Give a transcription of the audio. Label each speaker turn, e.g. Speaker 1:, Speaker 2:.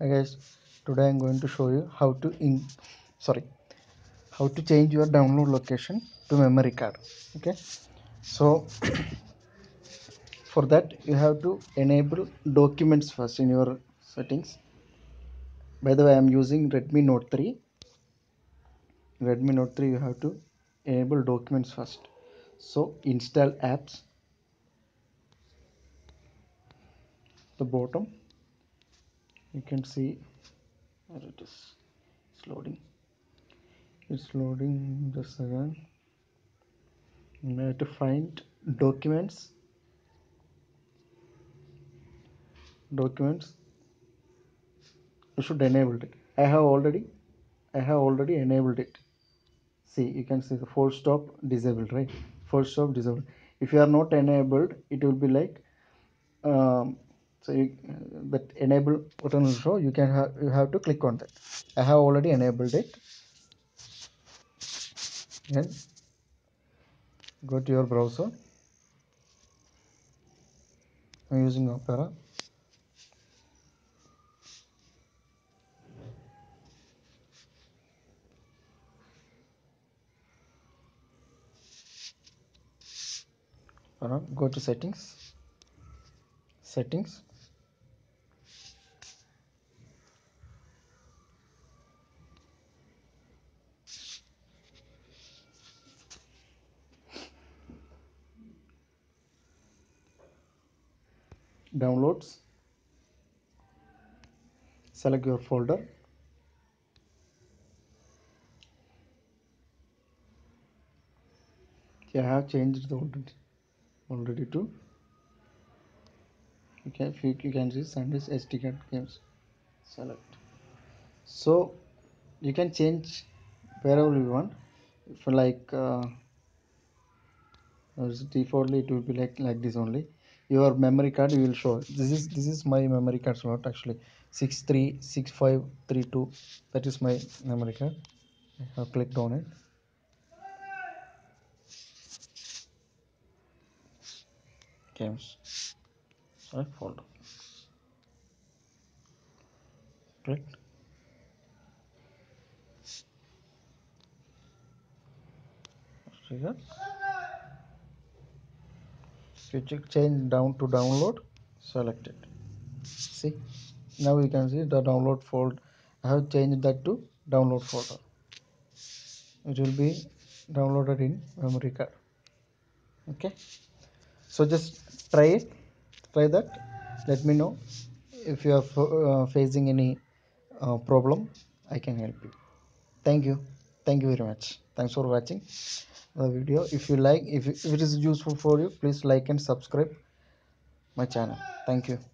Speaker 1: Hi guys today i'm going to show you how to in sorry how to change your download location to memory card okay? So for that you have to enable documents first in your settings. By the way i'm using redmi note 3 redmi note 3 you have to enable documents first. So install apps. The bottom you can see where it is it's loading. It's loading just again have to find documents. Documents. You should enable it. I have already i have already enabled it. See you can see the full stop disabled right? Full stop disabled. If you are not enabled it will be like um, so you, that enable button will show you can have you have to click on that. I have already enabled it. Then go to your browser. I'm using opera go to settings. Settings downloads. Select your folder. I have changed the already already to you can you, you can see SanDisk SD card games. Select. So you can change wherever you want. If like uh, defaultly it will be like like this only your memory card you will show. This is this is my memory card slot actually. 636532 that is my memory card. I have clicked on it. Games. Sorry folder click. Trigger you change down to download select it. See now you can see the download folder. I have changed that to download folder. It will be downloaded in memory card. Okay? So just try it. Try that. Let me know if you are uh, facing any uh, problem. I can help you. Thank you thank you very much. Thanks for watching the video. If you like if, if it is useful for you please like and subscribe my channel. Thank you